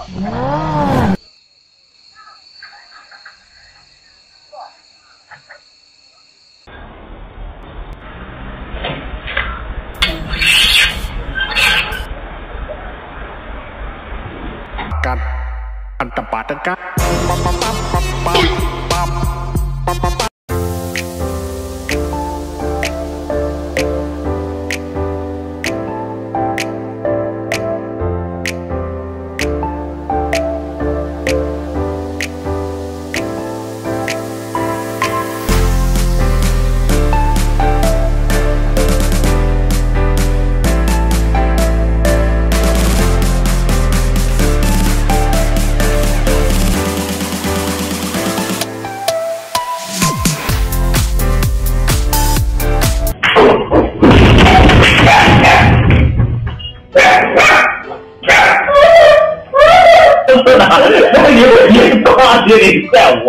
Cut. Cut the. himself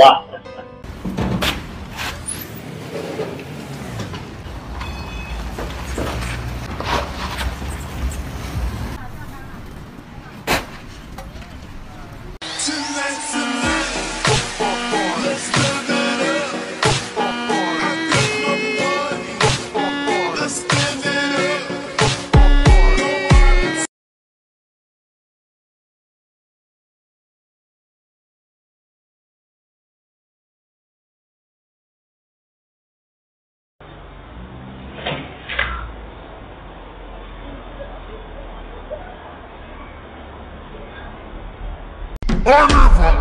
carnival.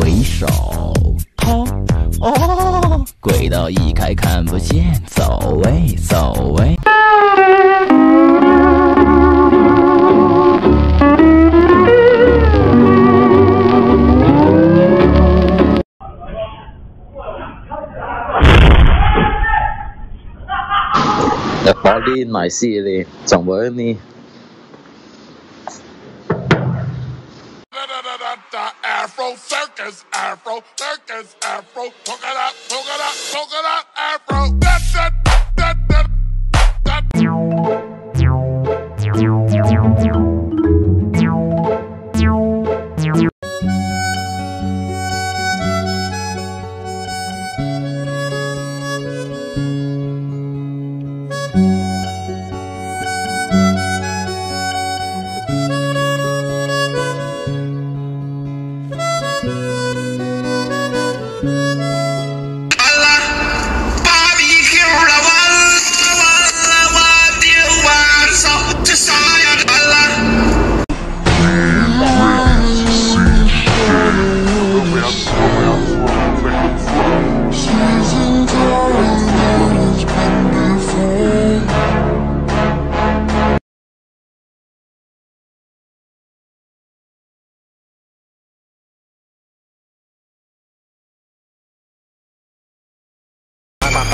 回首，哦哦，轨道一开看不见，走位，走位。那玻璃奶昔嘞，怎么没呢？afro, work afro, poke it up, poke it up, poke it up.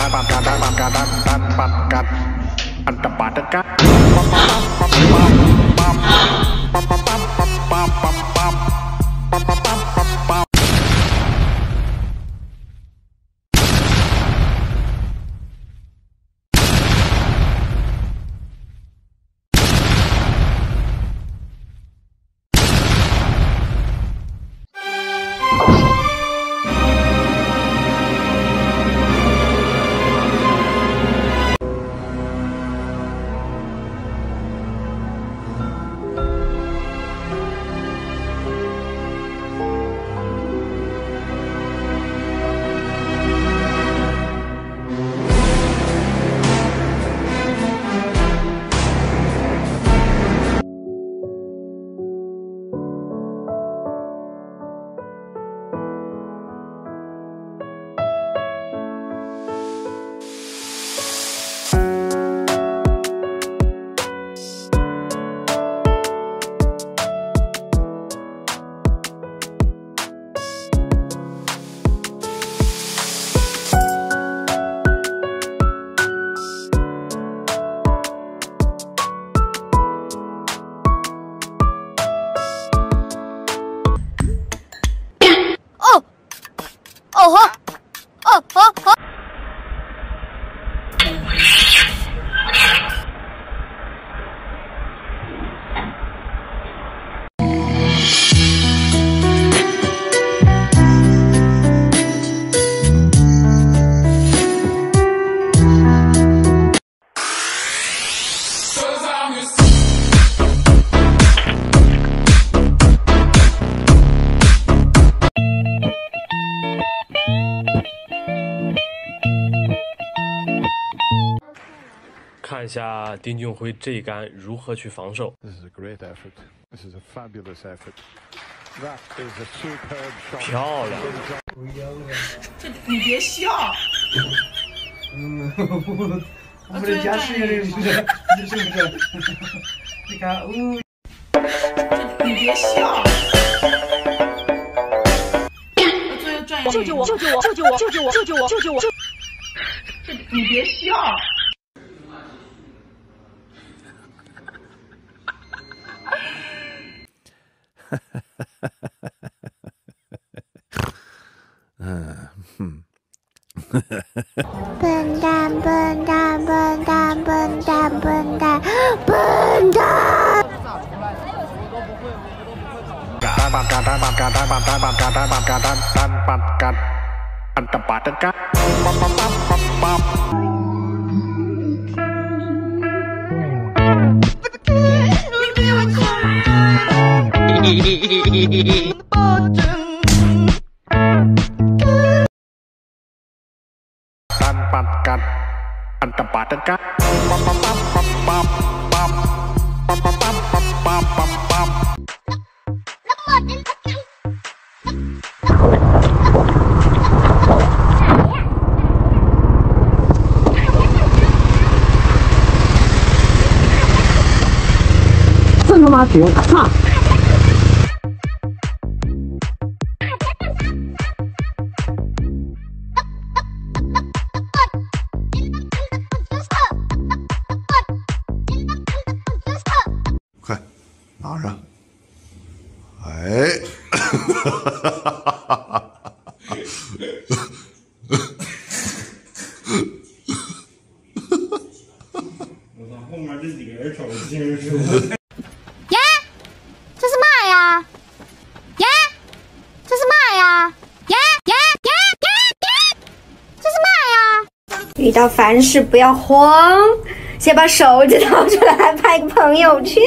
อันตบาตะกะ 下丁俊晖这一杆如何去防守。This is a great effort. This is a fabulous effort. That is a superb shot. 漂亮！你别笑，嗯，我们的家世也是，是不是？你看，哦，你别笑。救救我！救救我！救救我！救救我！救救我！救救我！你别笑。笨蛋，笨蛋，笨蛋，笨蛋，笨蛋，笨蛋！真他妈行！操！后面这几个人瞅着精神。耶，这是嘛呀？耶，这是嘛呀？耶耶耶耶耶，这是嘛呀？遇到凡事不要慌，先把手机掏出来拍个朋友圈。